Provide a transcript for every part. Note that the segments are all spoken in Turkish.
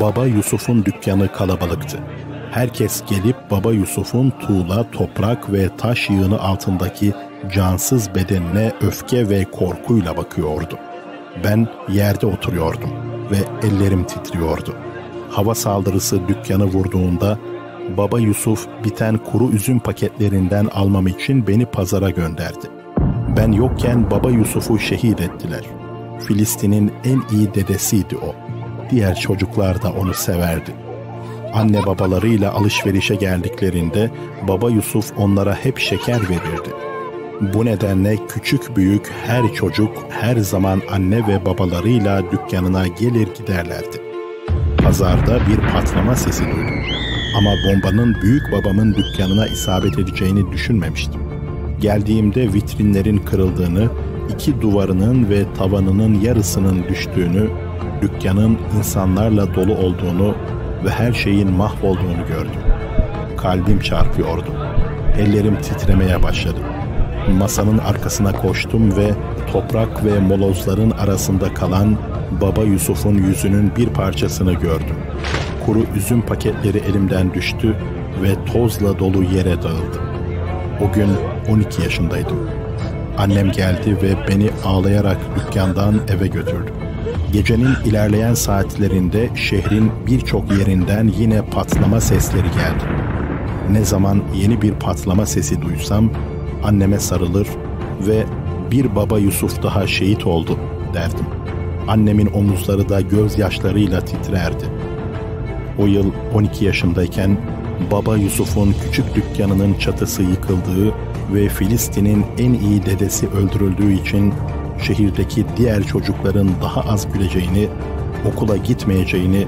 Baba Yusuf'un dükkanı kalabalıktı. Herkes gelip Baba Yusuf'un tuğla, toprak ve taş yığını altındaki cansız bedenine öfke ve korkuyla bakıyordu. Ben yerde oturuyordum ve ellerim titriyordu. Hava saldırısı dükkanı vurduğunda Baba Yusuf biten kuru üzüm paketlerinden almam için beni pazara gönderdi. Ben yokken Baba Yusuf'u şehit ettiler. Filistin'in en iyi dedesiydi o. Diğer çocuklar da onu severdi. Anne babalarıyla alışverişe geldiklerinde Baba Yusuf onlara hep şeker verirdi. Bu nedenle küçük büyük her çocuk her zaman anne ve babalarıyla dükkanına gelir giderlerdi. Pazarda bir patlama sesi duydum. Ama bombanın büyük babamın dükkanına isabet edeceğini düşünmemiştim. Geldiğimde vitrinlerin kırıldığını, iki duvarının ve tavanının yarısının düştüğünü, dükkanın insanlarla dolu olduğunu ve her şeyin mahvolduğunu gördüm. Kalbim çarpıyordu. Ellerim titremeye başladı. Masanın arkasına koştum ve toprak ve molozların arasında kalan Baba Yusuf'un yüzünün bir parçasını gördüm. Kuru üzüm paketleri elimden düştü ve tozla dolu yere dağıldı. O gün 12 yaşındaydım. Annem geldi ve beni ağlayarak dükkandan eve götürdü. Gecenin ilerleyen saatlerinde şehrin birçok yerinden yine patlama sesleri geldi. Ne zaman yeni bir patlama sesi duysam anneme sarılır ve bir baba Yusuf daha şehit oldu derdim. Annemin omuzları da gözyaşlarıyla titrerdi. O yıl 12 yaşındayken Baba Yusuf'un küçük dükkanının çatısı yıkıldığı ve Filistin'in en iyi dedesi öldürüldüğü için şehirdeki diğer çocukların daha az güleceğini, okula gitmeyeceğini,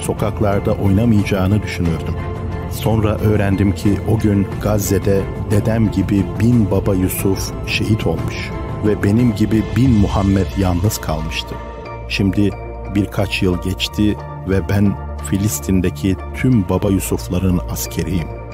sokaklarda oynamayacağını düşünürdüm. Sonra öğrendim ki o gün Gazze'de dedem gibi bin baba Yusuf şehit olmuş ve benim gibi bin Muhammed yalnız kalmıştı. Şimdi birkaç yıl geçti ve ben Filistin'deki tüm baba Yusufların askeriyim.''